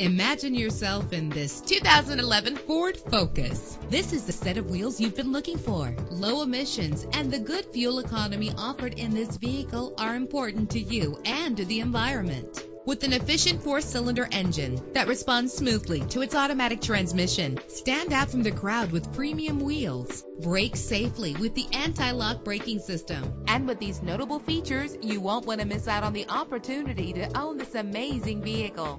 Imagine yourself in this 2011 Ford Focus. This is the set of wheels you've been looking for. Low emissions and the good fuel economy offered in this vehicle are important to you and to the environment. With an efficient four-cylinder engine that responds smoothly to its automatic transmission, stand out from the crowd with premium wheels. Brake safely with the anti-lock braking system. And with these notable features, you won't want to miss out on the opportunity to own this amazing vehicle